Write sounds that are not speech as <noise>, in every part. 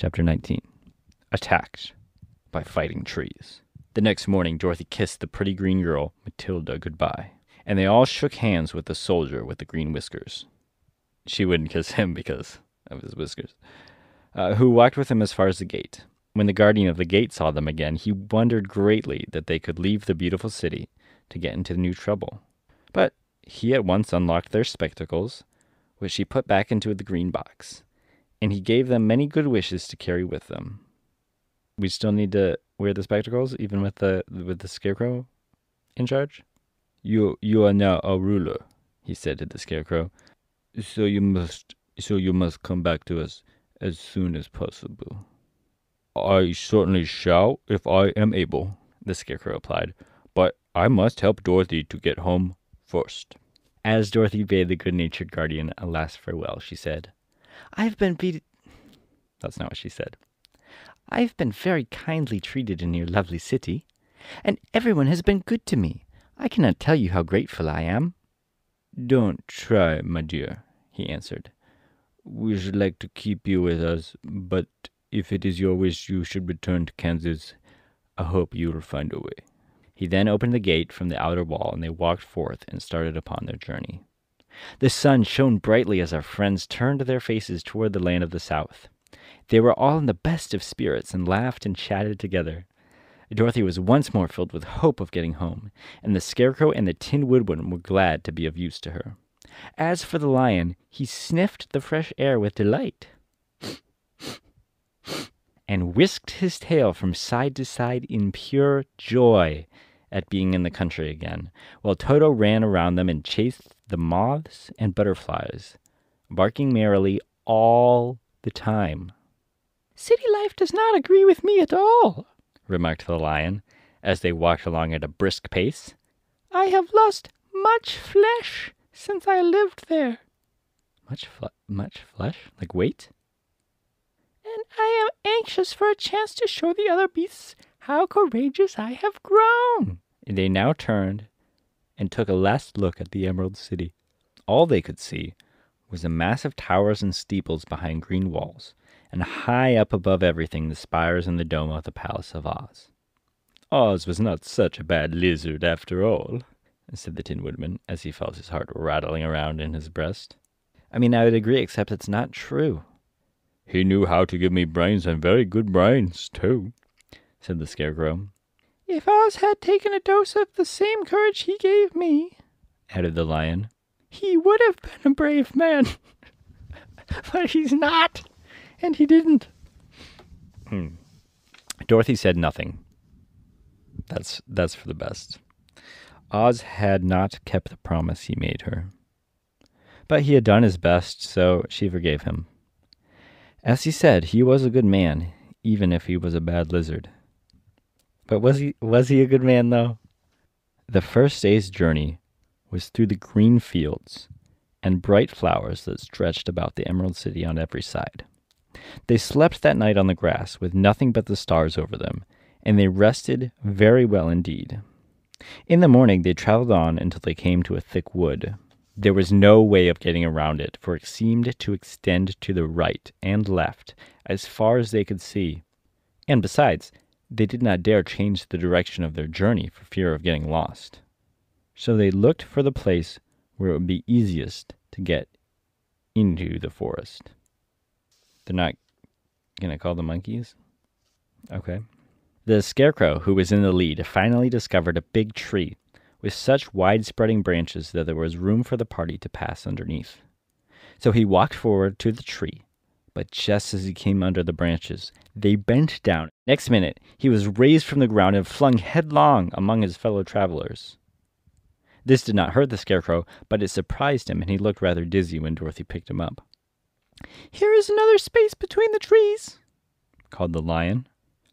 Chapter 19 Attacked by Fighting Trees. The next morning, Dorothy kissed the pretty green girl, Matilda, goodbye, and they all shook hands with the soldier with the green whiskers. She wouldn't kiss him because of his whiskers, uh, who walked with him as far as the gate. When the guardian of the gate saw them again, he wondered greatly that they could leave the beautiful city to get into new trouble. But he at once unlocked their spectacles, which he put back into the green box and he gave them many good wishes to carry with them. We still need to wear the spectacles, even with the with the scarecrow in charge. You you are now a ruler, he said to the scarecrow. So you must so you must come back to us as soon as possible. I certainly shall if I am able, the scarecrow replied. But I must help Dorothy to get home first. As Dorothy bade the good natured guardian a last farewell, she said, I've been beat. That's not what she said. I've been very kindly treated in your lovely city, and everyone has been good to me. I cannot tell you how grateful I am. Don't try, my dear, he answered. We should like to keep you with us, but if it is your wish you should return to Kansas, I hope you will find a way. He then opened the gate from the outer wall, and they walked forth and started upon their journey. The sun shone brightly as our friends turned their faces toward the land of the south. They were all in the best of spirits and laughed and chatted together. Dorothy was once more filled with hope of getting home, and the Scarecrow and the Tin Woodman were glad to be of use to her. As for the lion, he sniffed the fresh air with delight and whisked his tail from side to side in pure joy at being in the country again, while Toto ran around them and chased the moths and butterflies, barking merrily all the time. City life does not agree with me at all, remarked the lion, as they walked along at a brisk pace. I have lost much flesh since I lived there. Much, fl- much flesh? Like weight? And I am anxious for a chance to show the other beasts how courageous I have grown. And they now turned and took a last look at the Emerald City. All they could see was the massive towers and steeples behind green walls, and high up above everything the spires and the dome of the Palace of Oz. Oz was not such a bad lizard after all, said the Tin Woodman, as he felt his heart rattling around in his breast. I mean, I would agree, except it's not true. He knew how to give me brains, and very good brains, too, said the Scarecrow. If Oz had taken a dose of the same courage he gave me, added the lion, he would have been a brave man. <laughs> but he's not, and he didn't. Hmm. Dorothy said nothing. That's that's for the best. Oz had not kept the promise he made her. But he had done his best, so she forgave him. As he said, he was a good man, even if he was a bad lizard. But was he was he a good man though? The first day's journey was through the green fields and bright flowers that stretched about the Emerald City on every side. They slept that night on the grass with nothing but the stars over them, and they rested very well indeed. In the morning they traveled on until they came to a thick wood. There was no way of getting around it, for it seemed to extend to the right and left as far as they could see. And besides, they did not dare change the direction of their journey for fear of getting lost. So they looked for the place where it would be easiest to get into the forest. They're not going to call the monkeys? Okay. The scarecrow, who was in the lead, finally discovered a big tree with such wide spreading branches that there was room for the party to pass underneath. So he walked forward to the tree but just as he came under the branches, they bent down. Next minute, he was raised from the ground and flung headlong among his fellow travelers. This did not hurt the scarecrow, but it surprised him, and he looked rather dizzy when Dorothy picked him up. Here is another space between the trees, called the lion.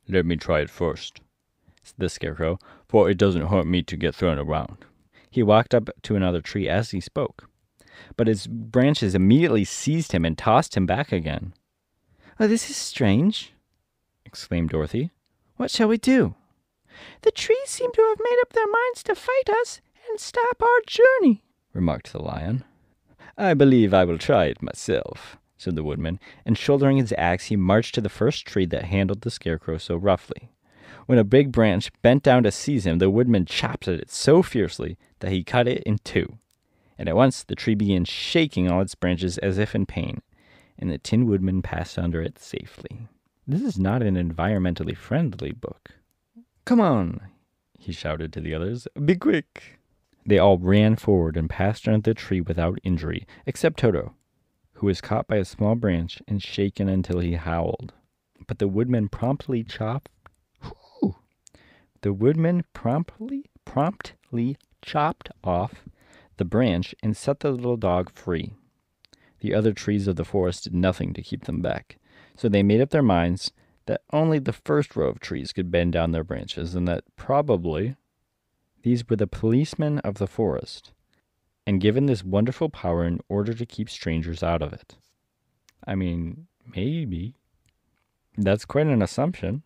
Let me try it first, said the scarecrow, for it doesn't hurt me to get thrown around. He walked up to another tree as he spoke but its branches immediately seized him and tossed him back again. Oh, this is strange, exclaimed Dorothy. What shall we do? The trees seem to have made up their minds to fight us and stop our journey, remarked the lion. I believe I will try it myself, said the woodman, and shouldering his axe, he marched to the first tree that handled the scarecrow so roughly. When a big branch bent down to seize him, the woodman chopped at it so fiercely that he cut it in two. And at once the tree began shaking all its branches as if in pain, and the Tin Woodman passed under it safely. This is not an environmentally friendly book. Come on, he shouted to the others. Be quick. They all ran forward and passed under the tree without injury, except Toto, who was caught by a small branch and shaken until he howled. But the woodman promptly chopped. Whew, the woodman promptly promptly chopped off the branch and set the little dog free. The other trees of the forest did nothing to keep them back, so they made up their minds that only the first row of trees could bend down their branches, and that probably these were the policemen of the forest, and given this wonderful power in order to keep strangers out of it. I mean, maybe. That's quite an assumption.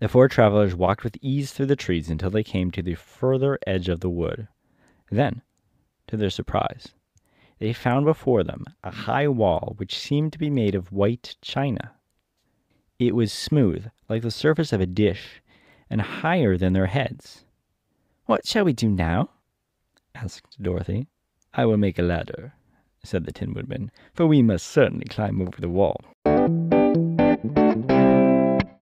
The four travelers walked with ease through the trees until they came to the further edge of the wood. Then, to their surprise, they found before them a high wall which seemed to be made of white china. It was smooth, like the surface of a dish, and higher than their heads. What shall we do now? asked Dorothy. I will make a ladder, said the Tin Woodman, for we must certainly climb over the wall.